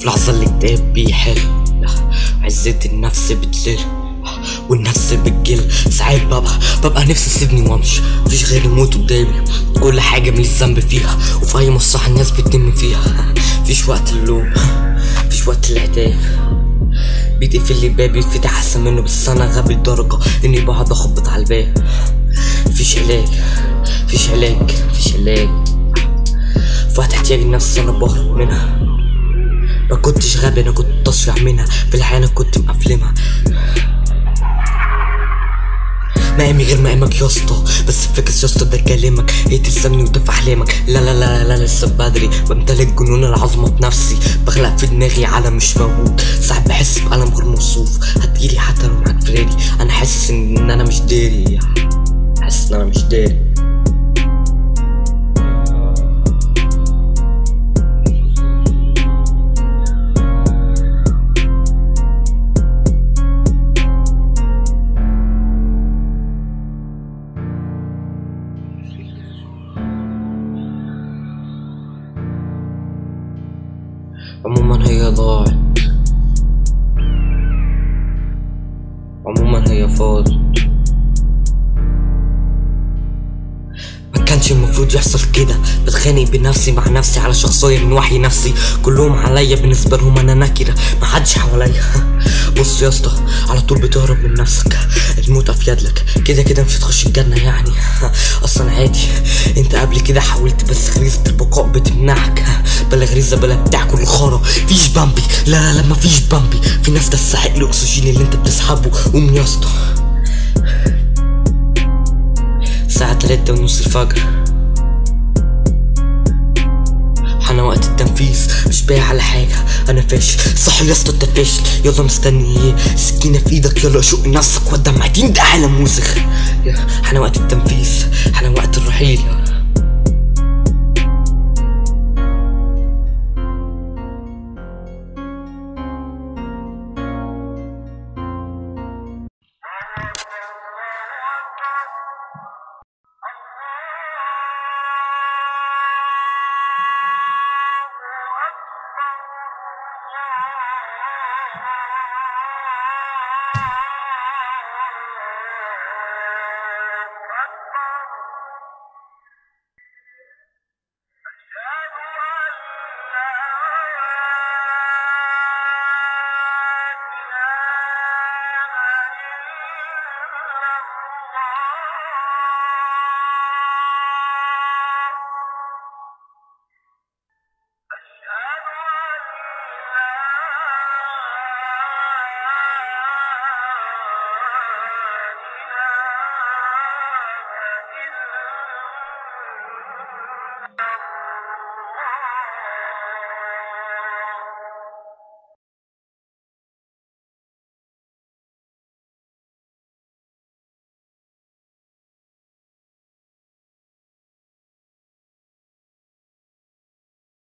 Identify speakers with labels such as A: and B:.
A: في لحظة الكتاب بيحل. عزة النفس بتزل والنفس بتجل. ساعات ببقى ببقى نفسي اسيبني وامشي. مفيش غير الموت قدامي. كل حاجة مليش ذنب فيها. وفي أي مصلحة الناس بتتم فيها. مفيش وقت اللوم مفيش وقت العتاب بيتقفل لي باب يتفتح أحسن منه بس أنا غبي لدرجة إني بقعد أخبط على الباب. مفيش علاج. مفيش علاج. مفيش علاج. في وقت احتياج النفس أنا بهرب منها. ما كنتش غبي أنا كنت تصرع منها. في الحياة أنا كنت مقفلمها مقامي غير مقامك يا اسطى. بس فاكس يا اسطى ده كلامك. هي تلزمني وده في أحلامك. لا لا لا لا لسه بدري. بمتلك جنون العظمة بنفسي. بخلق في دماغي عالم مش موجود. ساعات بحس بألم غير موصوف. هتجيلي حتى لو معاك فريدي أنا حاسس إن أنا مش داري. حاسس إن أنا مش داري. عموما هي ضاعت. عموما هي فاضت. كانش المفروض يحصل كده. بتخانق بنفسي مع نفسي على شخصية من وحي نفسي. كلهم عليا بالنسبة لهم أنا نكرة. محدش حواليا. بص يا اسطى على طول بتهرب من نفسك. الموت أفيد لك. كده كده مش هتخش الجنة يعني. أصلا عادي. كده حاولت بس غريزة البقاء بتمنعك. بلا غريزة بلا بتاع كل خرا فيش بامبي. لا لا لا مفيش بامبي. في ناس تستحق الأكسجين اللي انت بتسحبه. قوم يا اسطى. الساعة تلاتة ونص الفجر. حان وقت التنفيذ. مش بايع على حاجة. أنا فاشل. صح يا اسطى أنت فاشل. يلا مستني. إيه سكينة في إيدك. يلا شق نفسك. ودع معتين ده عالم موسخ حان وقت التنفيذ. حان وقت الرحيل.